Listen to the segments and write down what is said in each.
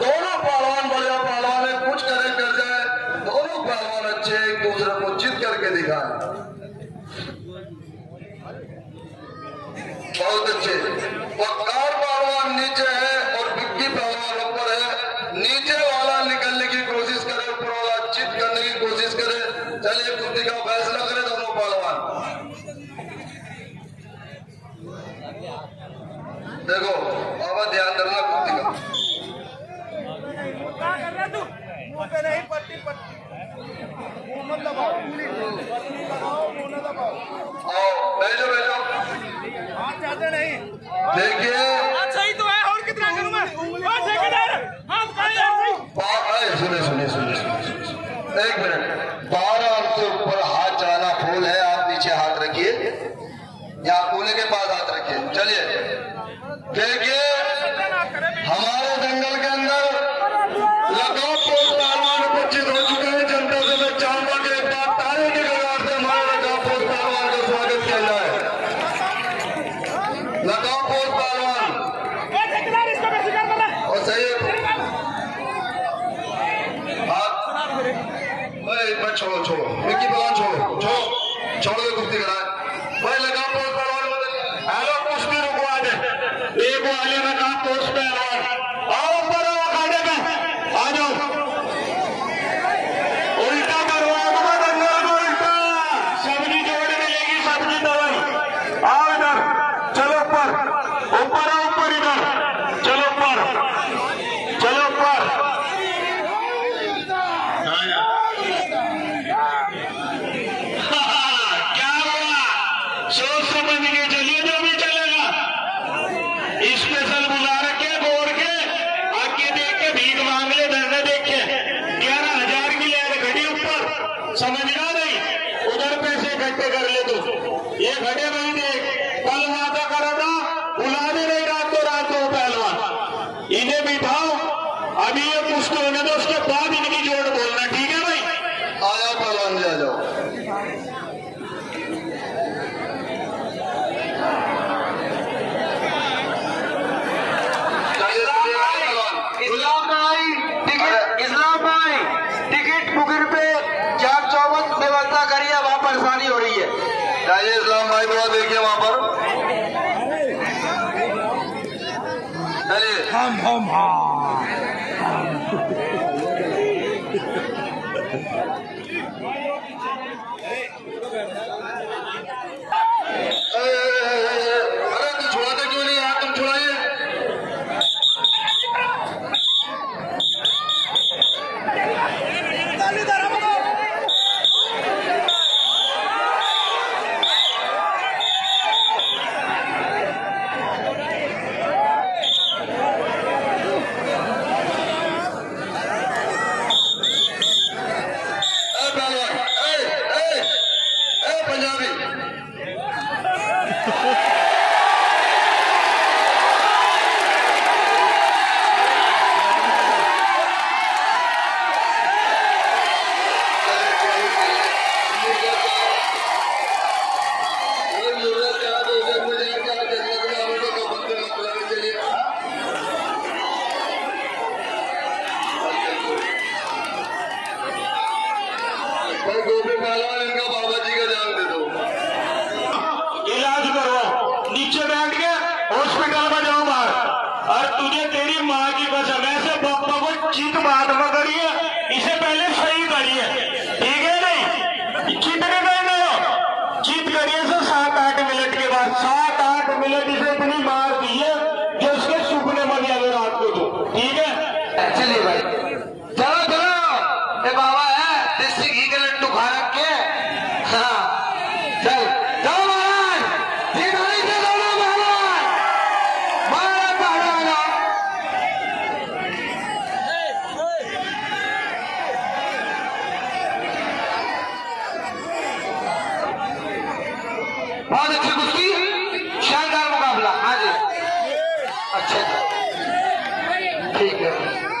دونوں پہلوان بڑے پہلوان ہے کچھ کرے کر جائے، دونوں پہلوان اچھے، ایک دوسرے کو جیت کر کے دکھائے بہت اچھے۔ وقار پہلوان نیچے ہے اور بکی پہلوان اوپر ہے نیچے والا نکلنے کی کوشش کرے، اوپر والا چیت کرنے کی کوشش کرے۔ چلیے کشتی کا فیصلہ کرے دونوں پہلوان۔ دیکھو، بابا دھیان رکھنا بیٹھو بیٹھو دیکھیے۔ ہاں اللہ کی قسم ایسے باپا کو چیت بات نہ کریے اسے پہلے صحیح کریے ٹھیک ہے نہیں؟ چیتنے نہیں ہو؟ چیت کریے سے سات آٹھ منٹ کے بعد، سات آٹھ منٹ اسے اتنی مار دیے جو اس کے سوکھنے میں لیا رات کو دو ٹھیک ہے؟ چلیے بھائی۔ بہت اچھی کشتی شاندار مقابلہ۔ ہاں جی۔ اچھا جی۔ ٹھیک ہے۔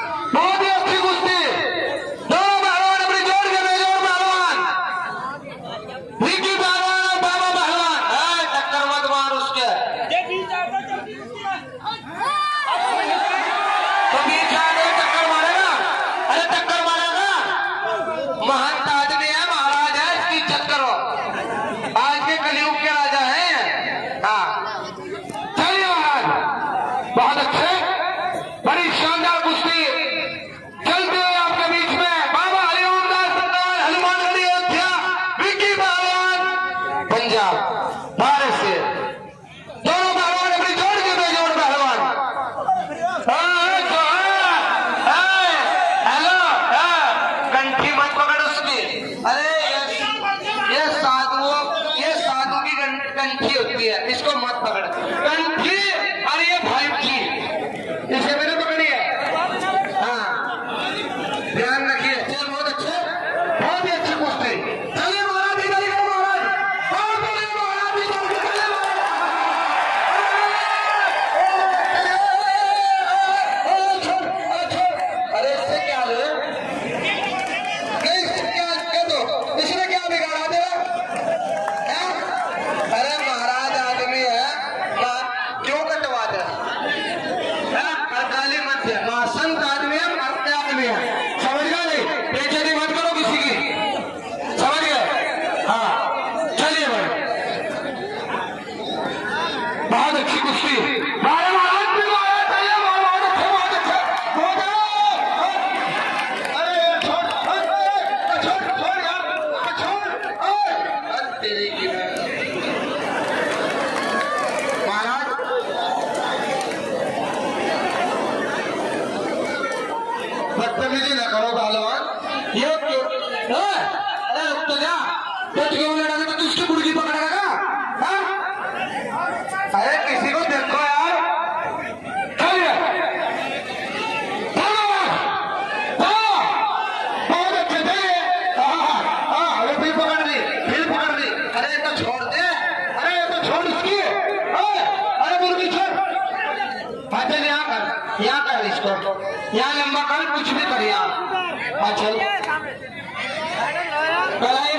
Right?